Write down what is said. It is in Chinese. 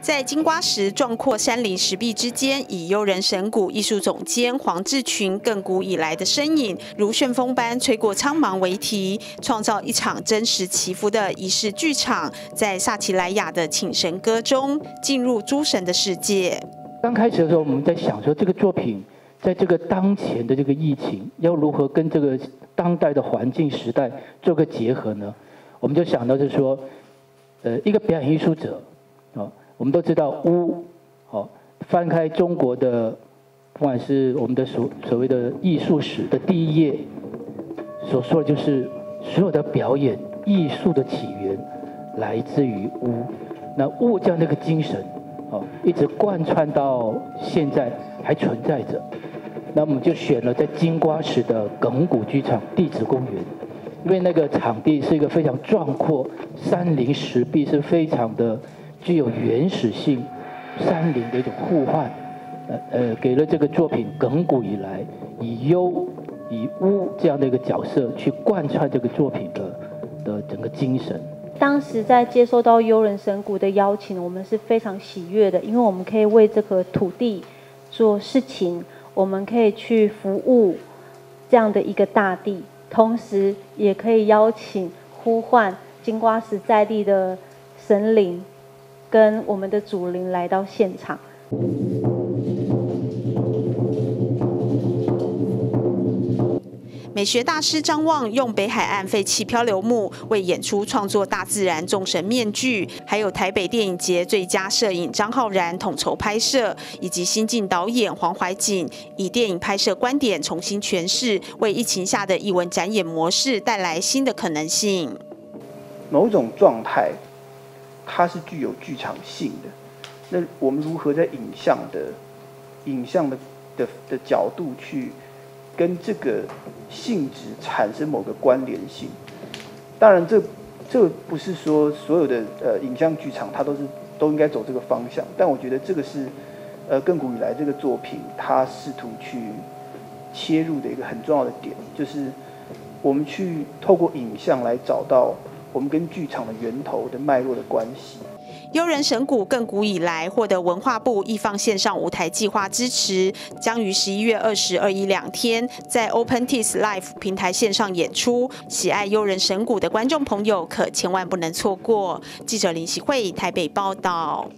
在金瓜石壮阔山林石壁之间，以悠人神谷艺术总监黄志群亘古以来的身影，如旋风般吹过苍茫为题，创造一场真实祈福的仪式剧场，在萨奇莱雅的请神歌中，进入诸神的世界。刚开始的时候，我们在想说，这个作品在这个当前的这个疫情，要如何跟这个当代的环境时代做个结合呢？我们就想到是说，呃，一个表演艺术者，我们都知道巫，好，翻开中国的，不管是我们的所所谓的艺术史的第一页，所说的就是所有的表演艺术的起源来自于巫。那巫这样的一个精神，哦，一直贯穿到现在还存在着。那我们就选了在金瓜石的耿古剧场地质公园，因为那个场地是一个非常壮阔，山林石壁是非常的。具有原始性山林的一种互换，呃呃，给了这个作品亘古以来以幽以巫这样的一个角色去贯穿这个作品的的整个精神。当时在接收到幽人神谷的邀请，我们是非常喜悦的，因为我们可以为这个土地做事情，我们可以去服务这样的一个大地，同时也可以邀请呼唤金瓜石在地的神灵。跟我们的祖灵来到现场。美学大师张望用北海岸废弃漂流木为演出创作大自然众神面具，还有台北电影节最佳摄影张浩然统筹拍摄，以及新晋导演黄怀瑾以电影拍摄观点重新诠释，为疫情下的艺文展演模式带来新的可能性。某种状态。它是具有剧场性的，那我们如何在影像的、影像的的的角度去跟这个性质产生某个关联性？当然，这这不是说所有的呃影像剧场它都是都应该走这个方向，但我觉得这个是呃亘古以来这个作品它试图去切入的一个很重要的点，就是我们去透过影像来找到。我们跟剧场的源头的脉络的关系。悠人神谷更古以来获得文化部易放线上舞台计划支持，将于十一月二十二一两天在 Open Tees Live 平台线上演出。喜爱悠人神谷的观众朋友可千万不能错过。记者林喜慧台北报道。